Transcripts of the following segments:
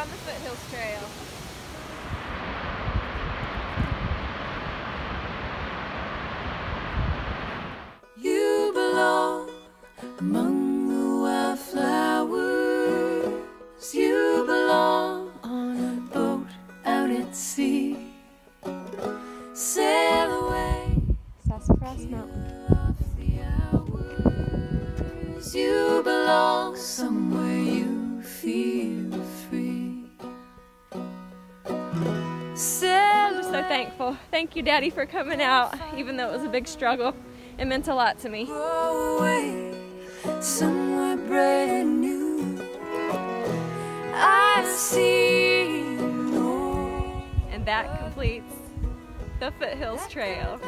on the Foothills Trail. You belong among the wildflowers. You belong on a boat out at sea. Sail away Sassafras Mountain. off the hours. You belong somewhere you so. Thank you, Daddy, for coming out, even though it was a big struggle. It meant a lot to me. Somewhere brand new. I see no And that completes the Foothills Trail.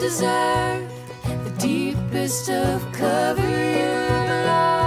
Deserve the deepest of cover. You belong.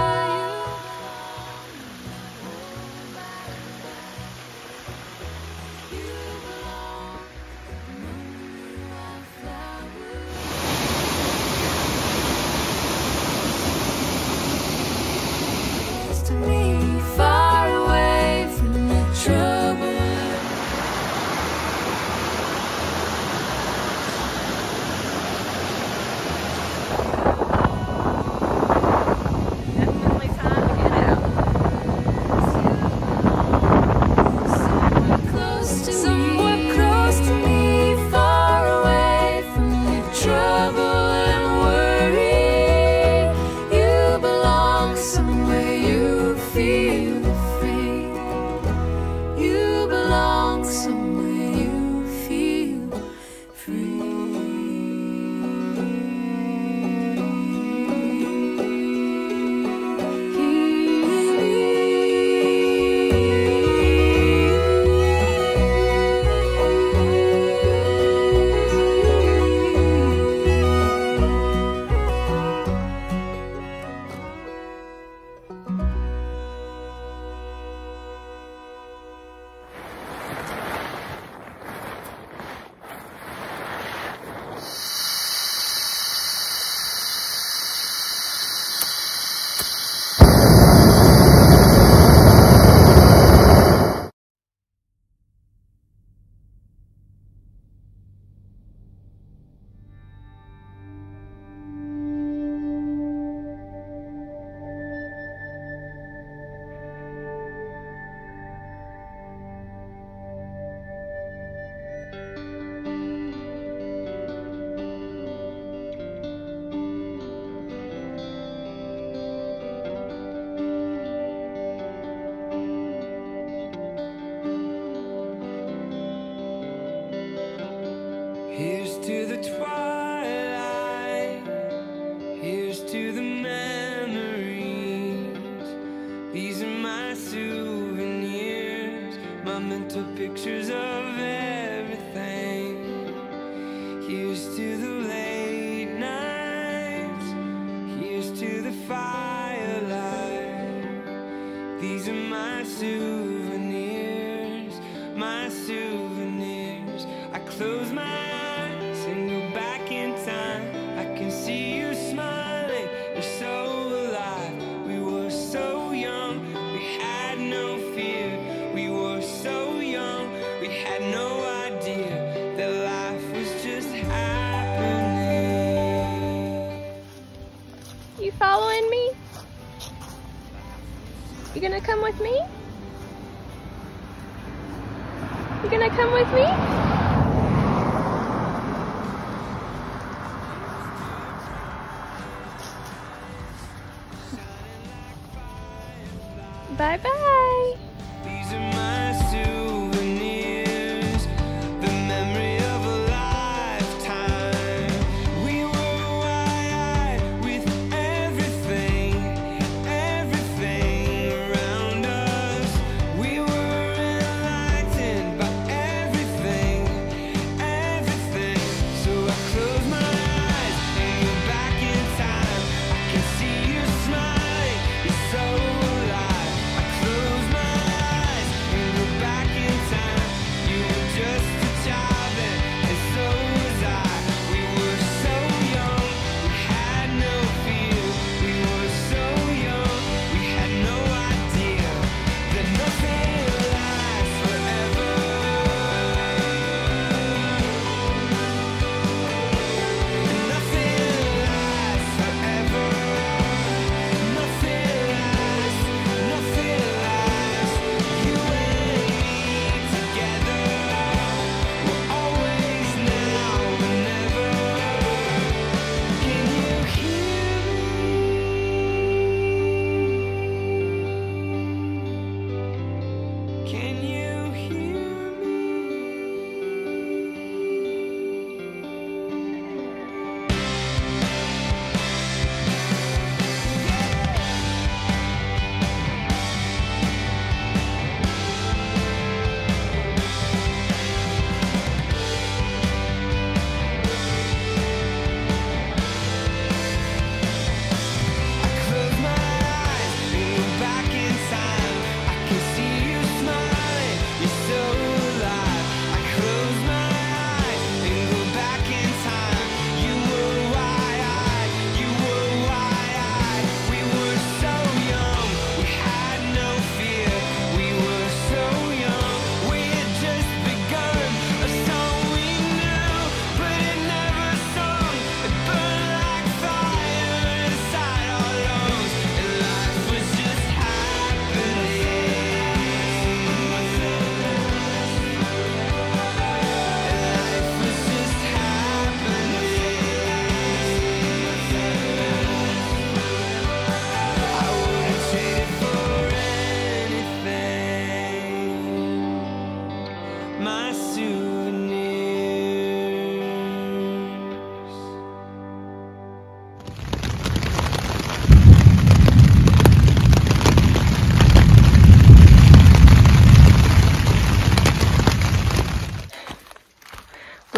Here's to the twilight. Here's to the memories. These are my souvenirs, my mental pictures of everything. Here's to the late nights. Here's to the firelight. These are my souvenirs, my souvenirs. Come with me? You gonna come with me? Bye bye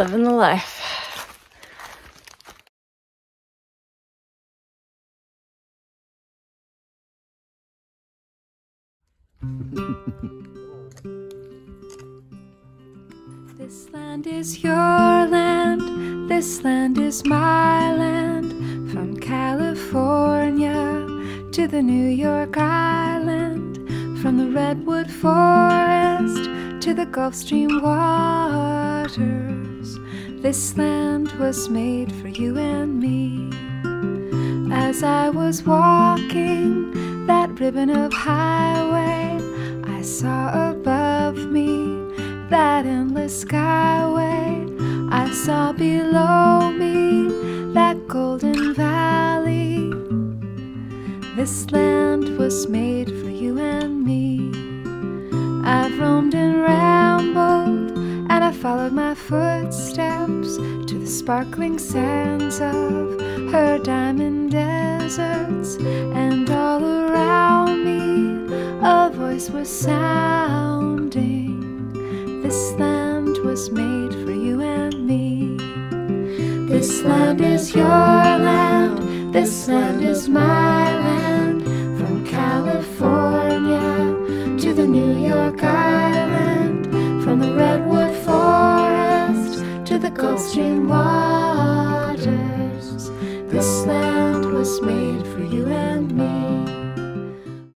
Living the life. This land is your land, this land is my land. From California to the New York Island, from the Redwood Forest to the Gulf Stream waters. This land was made for you and me. As I was walking that ribbon of highway, I saw above me that endless skyway. I saw below me that golden valley. This land was made for you and me. I've roamed and rambled, and I followed my footsteps sparkling sands of her diamond deserts, and all around me a voice was sounding. This land was made for you and me. This land is your land, this land is my land.